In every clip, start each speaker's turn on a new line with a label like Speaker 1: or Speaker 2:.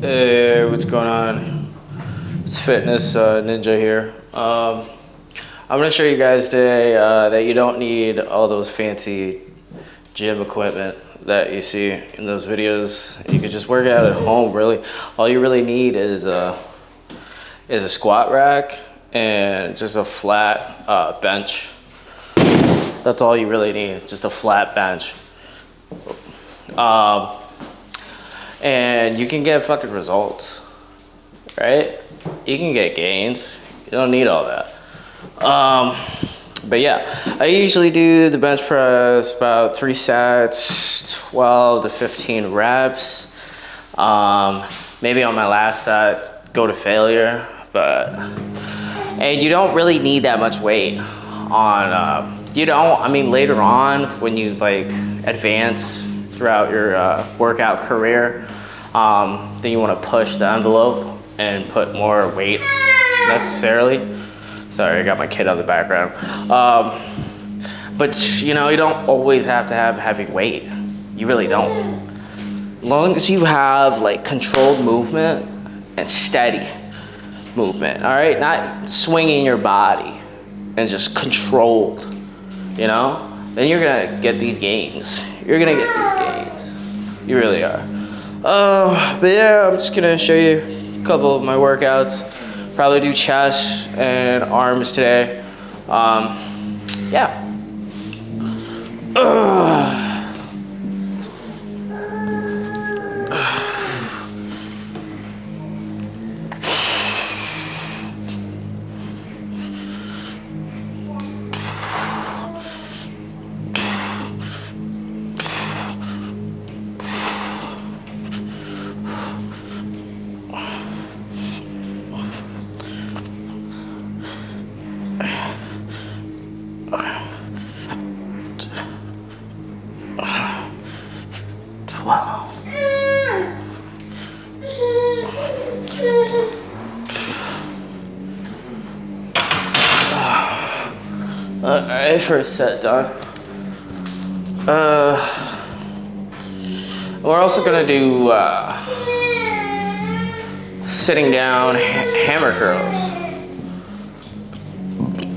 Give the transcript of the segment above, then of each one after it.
Speaker 1: Hey, what's going on? It's Fitness uh, Ninja here. Um, I'm gonna show you guys today uh, that you don't need all those fancy gym equipment that you see in those videos. You can just work out at home. Really, all you really need is a is a squat rack and just a flat uh, bench. That's all you really need. Just a flat bench. Um, and you can get fucking results, right? You can get gains. You don't need all that. Um, but yeah, I usually do the bench press about three sets, 12 to 15 reps. Um, maybe on my last set, go to failure, but, and you don't really need that much weight on, uh, you don't, I mean, later on when you like advance throughout your uh, workout career, um, then you want to push the envelope and put more weight necessarily. Sorry, I got my kid on the background. Um, but you know, you don't always have to have heavy weight. You really don't. As long as you have like controlled movement and steady movement, all right? Not swinging your body and just controlled, you know? Then you're gonna get these gains. You're gonna get these gains. You really are. Uh, but yeah, I'm just gonna show you a couple of my workouts. Probably do chest and arms today. Um, yeah. Ugh. Alright, first set done. Uh, we're also gonna do uh, sitting down ha hammer curls.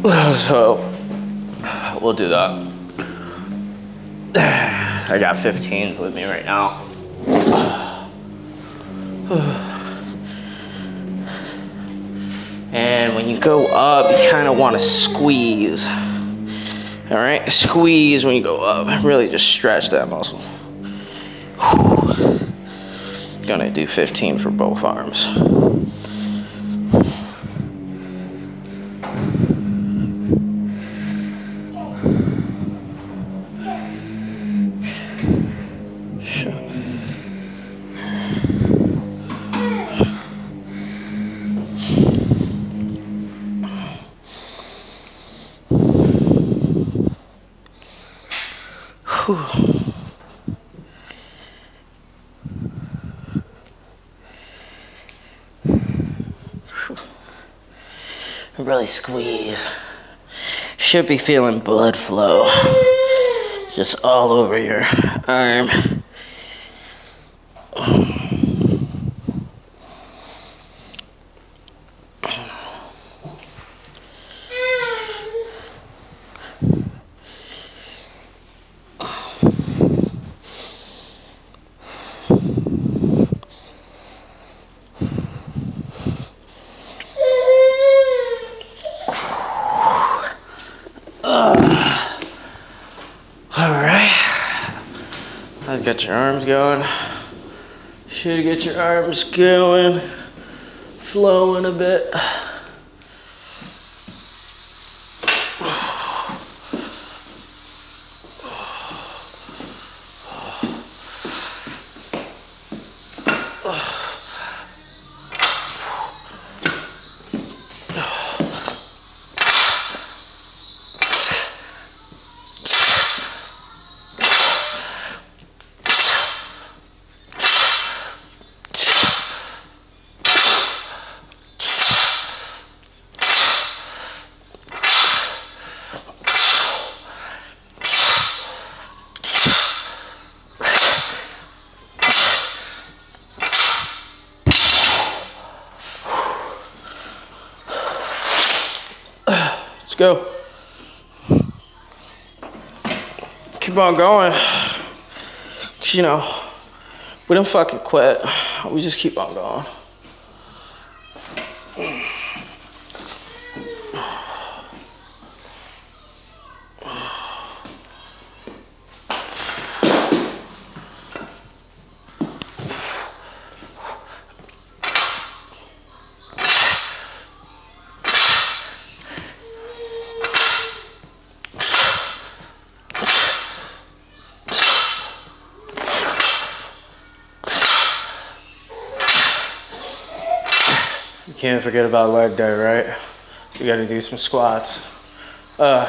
Speaker 1: So we'll do that. I got 15 with me right now. And when you go up, you kind of want to squeeze. All right, squeeze when you go up. Really just stretch that muscle. Gonna do 15 for both arms. Really squeeze. Should be feeling blood flow. Just all over your arm. Let's get your arms going. Should get your arms going, flowing a bit. Go. Keep on going. You know, we don't fucking quit. We just keep on going. You can't forget about leg day, right? So you gotta do some squats. Uh,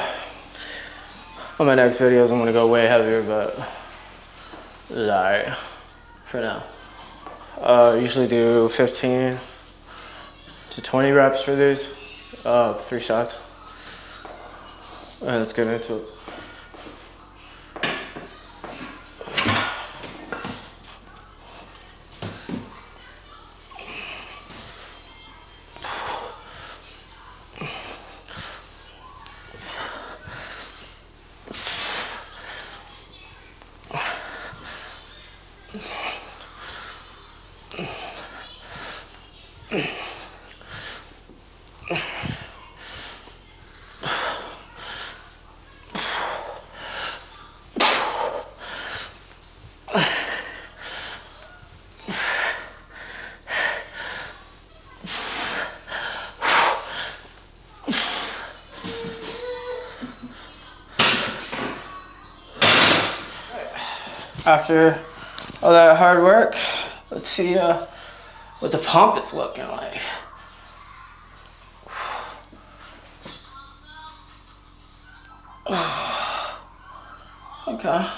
Speaker 1: on my next videos, I'm gonna go way heavier, but this alright for now. Uh, usually do 15 to 20 reps for these, uh, three sets. And let's get into it. After all that hard work, let's see uh, what the pump is looking like. Okay.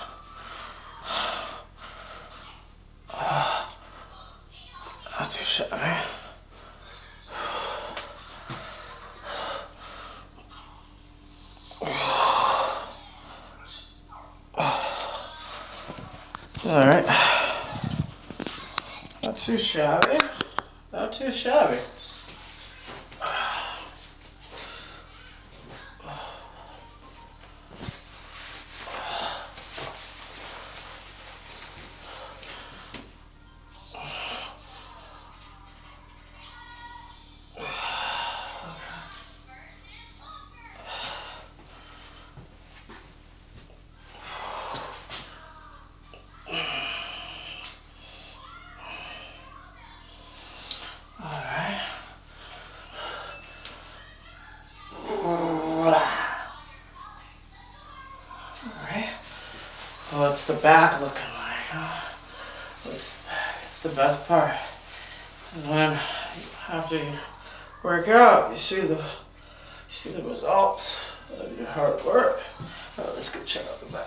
Speaker 1: Not too shabby. All right. Not too shabby. Not too shabby. What's the back looking like? Oh, the back? It's the best part. And then after you work out, you see the you see the results of your hard work. Let's go check out the back.